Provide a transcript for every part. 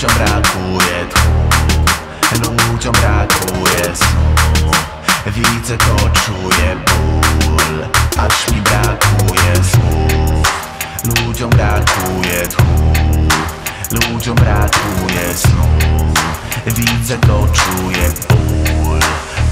ludziom brakuje tchu. Ludziom brakuje snu. Widzę to, czuję ból. Aż mi brakuje słów. Ludziom brakuje tchu. Ludziom brakuje snu. Widzę to, czuję ból.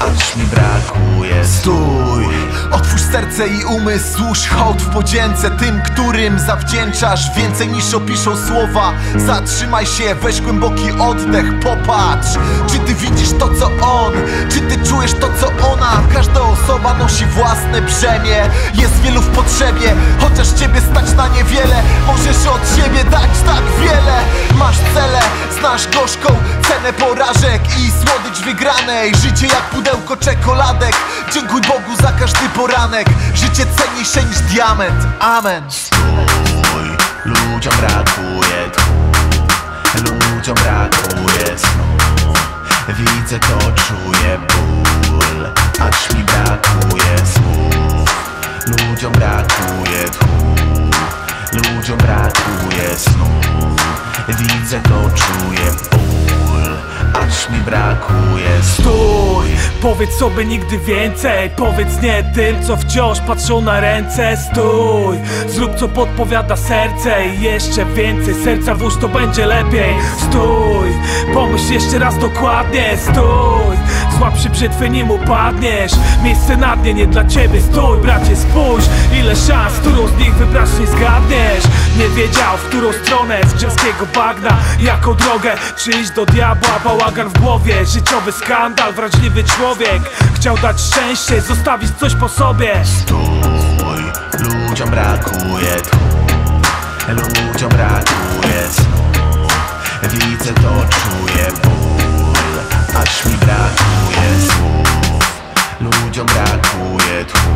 Aż mi brakuje Stój, otwórz serce i umysł, złóż hołd w podzięce Tym, którym zawdzięczasz. Więcej niż opiszą słowa. Zatrzymaj się, weź głęboki oddech, popatrz. Czy ty widzisz to co on, czy ty czujesz to co ona? Każda osoba nosi własne brzemię, jest wielu w potrzebie Chociaż ciebie stać na niewiele, możesz od siebie dać tak wiele. Masz cele, znasz gorzką cenę porażek i słodycz wygranej. Życie jak pudełko czekoladek. Dziękuj Bogu za każdy poranek. Życie cenniejsze niż diament. Amen. Stój, ludziom brakuje tchu. Ludziom brakuje snu. Widzę to, czuję ból. Aż mi brakuje słów. Ludziom brakuje tchu. Ludziom brakuje snu. Widzę to, czuję ból Aż mi brakuje Stój, powiedz sobie nigdy więcej Powiedz nie tym, co wciąż patrzą na ręce. Stój, zrób co podpowiada serce I jeszcze więcej serca włóż, to będzie lepiej. Stój, pomyśl jeszcze raz dokładnie. Stój, złap się brzytwy, nim upadniesz. Miejsce na dnie nie dla ciebie. Stój, bracie, spójrz Ile szans, którą z nich wybrać nie zgadniesz. Nie wiedział, w którą stronę z grzelskiego bagna Jaką drogę, czy iść do diabła Bałagan w głowie, życiowy skandal Wrażliwy człowiek. Chciał dać szczęście, zostawić coś po sobie. Stój, ludziom brakuje tchu Ludziom brakuje snu. Widzę to, czuję ból. Aż mi brakuje słów. Ludziom brakuje tchu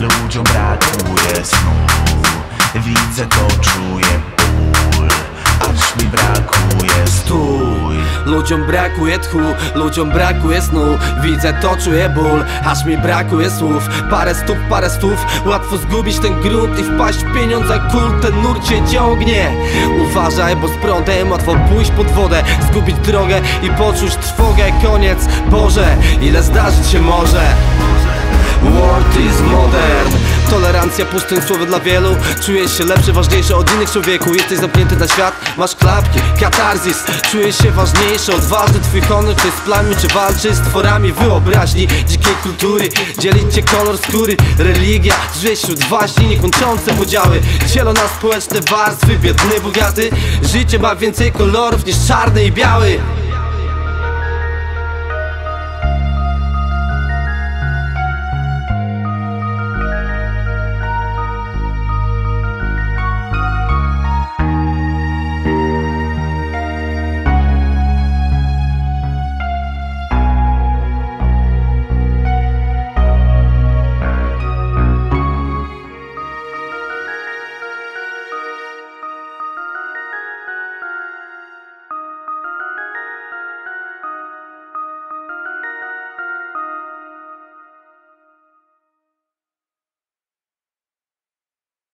Ludziom brakuje snu. Widzę to, czuję ból Ludziom brakuje tchu, ludziom brakuje snu. Widzę to, czuję ból, aż mi brakuje słów. Parę stóp, parę stów, łatwo zgubić ten grunt I wpaść w pieniądza kult, ten nurt cię ciągnie. Uważaj, bo z prądem łatwo pójść pod wodę Zgubić drogę i poczuć trwogę. Koniec, Boże, ile zdarzyć się może World is modern. Tolerancja pustym słowem dla wielu. Czujesz się lepszy, ważniejszy od innych człowieku. Jesteś zamknięty na świat, masz klapki, katarzis. Czujesz się ważniejszy, odważny. Twój honor Czy z planami, czy walczy z tworami wyobraźni Dzikiej kultury, dzielić cię kolor skóry. Religia, żyje wśród waśni Niekończące podziały. Dzielą na społeczne warstwy Biedny, bogaty. Życie ma więcej kolorów niż czarny i biały